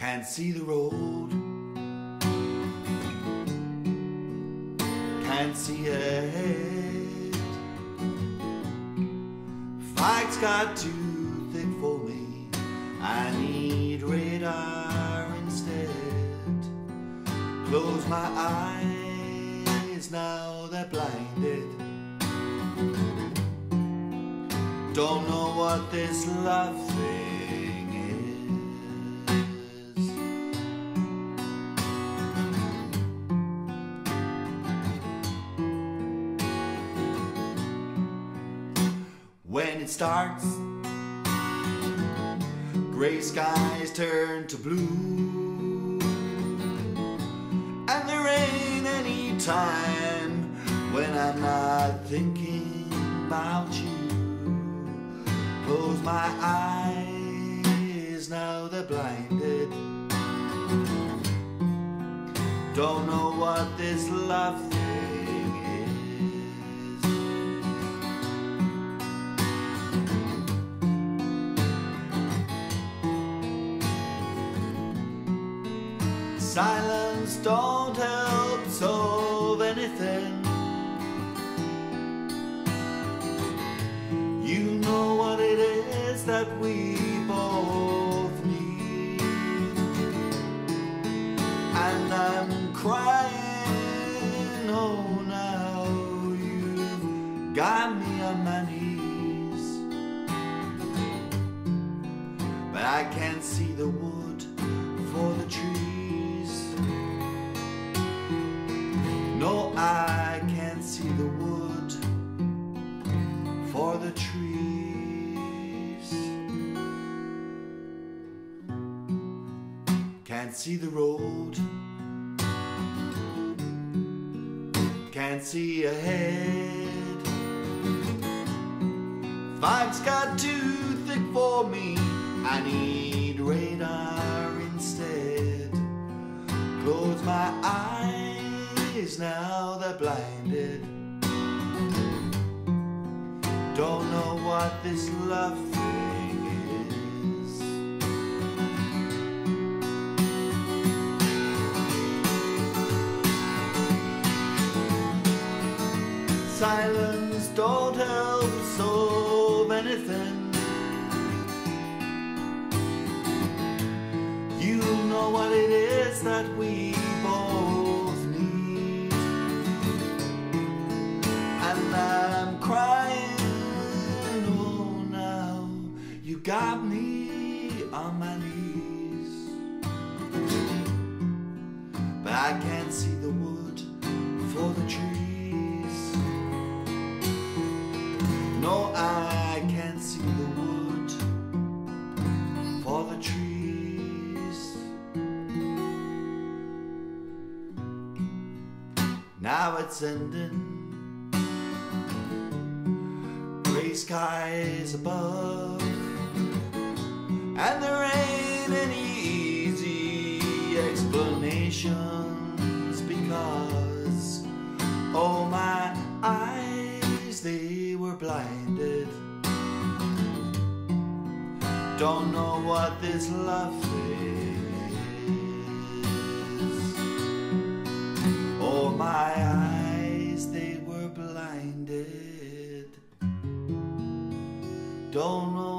can't see the road, can't see ahead. Fight's got too thick for me, I need radar instead. Close my eyes, now they're blinded. Don't know what this love is. When it starts, gray skies turn to blue, and there ain't any time when I'm not thinking about you. Close my eyes, now they're blinded. Don't know what this love Silence don't help solve anything. You know what it is that we both need. And I'm crying, oh now you've got me on my knees. But I can't see the wood I can't see the wood for the trees. Can't see the road. Can't see ahead. Fog's got too thick for me. I need what this love thing is. Silence don't help solve anything. You know what it is that we both got me on my knees. But I can't see the wood for the trees. No, I can't see the wood for the trees. Now it's ending. Gray skies above, and there ain't any easy explanations because oh my eyes they were blinded. Don't know what this love is. Oh, my eyes, they were blinded. Don't know